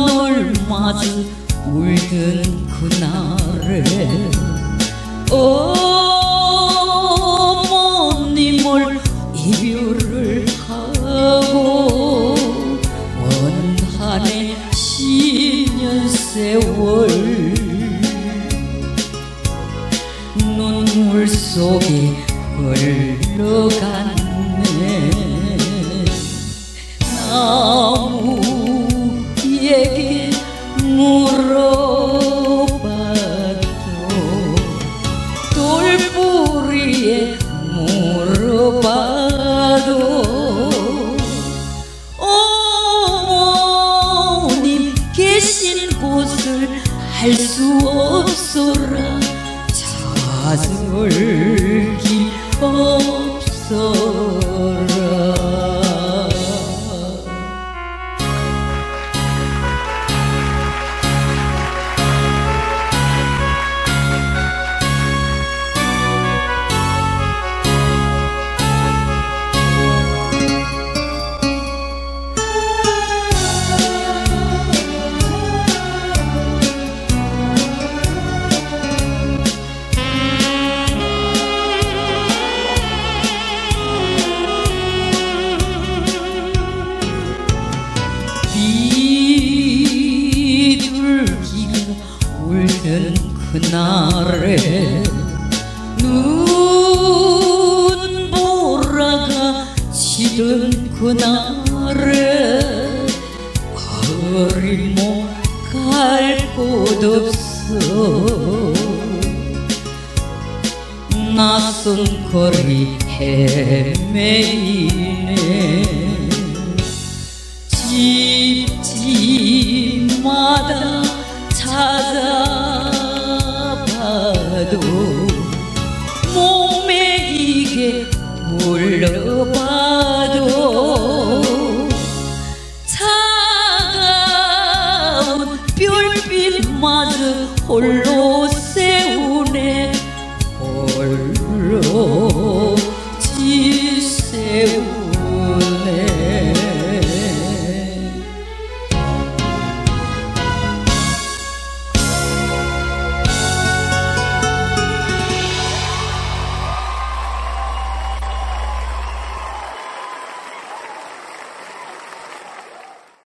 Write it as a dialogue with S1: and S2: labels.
S1: 하늘 마주 울던 그날에 어머님을 이별을 하고 원한의 십년 세월 눈물 속에 흘러갔 나무에게 물어봐도 돌뿌리에 물어봐도 어머님 계신 곳을 알 수 없어라. 찾을 길 없어 치던 그날에 어리모 갈곳 없어 낯선 거리 헤매이네. 집집마다 찾아봐도 몸에 이게 불러봐도 混日